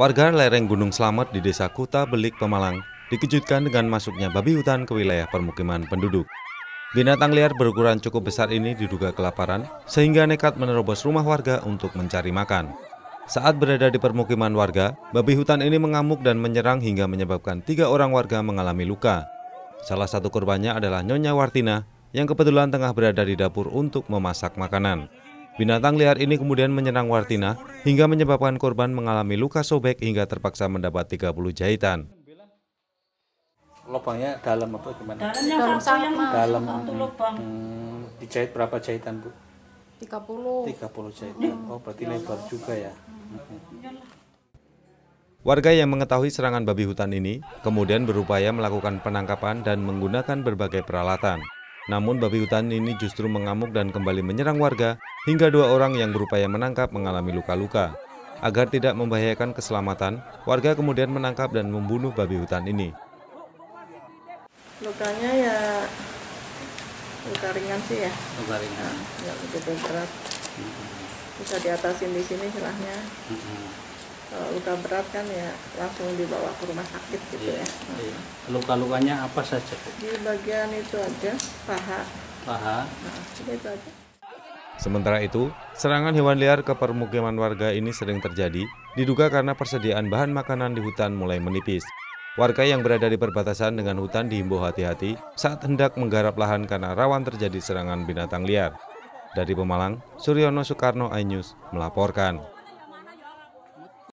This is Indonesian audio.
Warga lereng Gunung Slamet di Desa Kuta Belik, Pemalang dikejutkan dengan masuknya babi hutan ke wilayah permukiman penduduk. Binatang liar berukuran cukup besar ini diduga kelaparan sehingga nekat menerobos rumah warga untuk mencari makan. Saat berada di permukiman warga, babi hutan ini mengamuk dan menyerang hingga menyebabkan tiga orang warga mengalami luka. Salah satu korbannya adalah Nyonya Wartina yang kebetulan tengah berada di dapur untuk memasak makanan. Binatang liar ini kemudian menyerang Wartina hingga menyebabkan korban mengalami luka sobek hingga terpaksa mendapat 30 jahitan. Lubangnya dalam apa gimana? Dalamnya Dalam satu yang sama. Dalam. satu lubang. Hmm, dijahit berapa jahitan bu? 30. 30 jahitan. Oh berarti lebar juga ya. Warga yang mengetahui serangan babi hutan ini kemudian berupaya melakukan penangkapan dan menggunakan berbagai peralatan. Namun babi hutan ini justru mengamuk dan kembali menyerang warga hingga dua orang yang berupaya menangkap mengalami luka-luka. Agar tidak membahayakan keselamatan, warga kemudian menangkap dan membunuh babi hutan ini. Lukanya ya luka ringan sih ya, Luka ringan. nggak begitu berat. Bisa diatasin di sini silahnya. Kalau luka berat kan ya langsung dibawa ke rumah sakit gitu Iya, ya. iya. Luka-lukanya apa saja? Di bagian itu aja, paha. Paha. Nah, itu aja. Sementara itu, serangan hewan liar ke permukiman warga ini sering terjadi, diduga karena persediaan bahan makanan di hutan mulai menipis. Warga yang berada di perbatasan dengan hutan diimbau hati-hati saat hendak menggarap lahan karena rawan terjadi serangan binatang liar. Dari Pemalang, Suryono Soekarno iNews melaporkan.